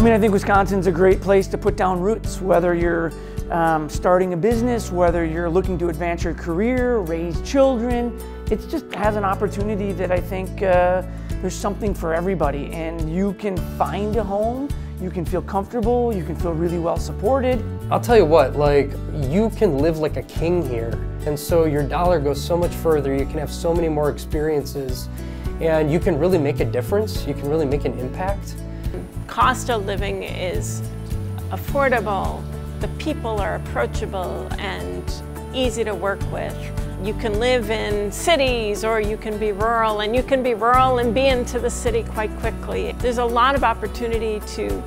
I mean, I think Wisconsin's a great place to put down roots, whether you're um, starting a business, whether you're looking to advance your career, raise children. It just has an opportunity that I think uh, there's something for everybody and you can find a home, you can feel comfortable, you can feel really well supported. I'll tell you what, like, you can live like a king here. And so your dollar goes so much further, you can have so many more experiences, and you can really make a difference, you can really make an impact. Cost of living is affordable, the people are approachable and easy to work with. You can live in cities or you can be rural and you can be rural and be into the city quite quickly. There's a lot of opportunity to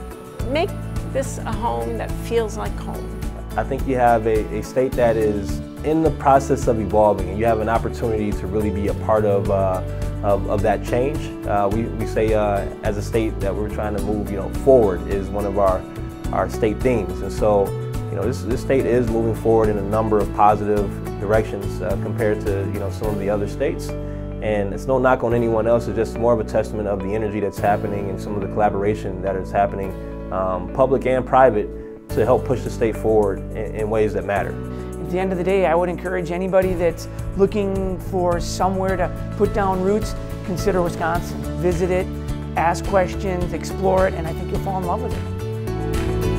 make this a home that feels like home. I think you have a, a state that is in the process of evolving and you have an opportunity to really be a part of, uh, of, of, that change. Uh, we, we say uh, as a state that we're trying to move you know, forward is one of our, our state themes. And so you know, this, this state is moving forward in a number of positive directions uh, compared to, you know, some of the other states. And it's no knock on anyone else, it's just more of a testament of the energy that's happening and some of the collaboration that is happening, um, public and private, to help push the state forward in, in ways that matter. At the end of the day, I would encourage anybody that's looking for somewhere to put down roots, consider Wisconsin. Visit it, ask questions, explore it, and I think you'll fall in love with it.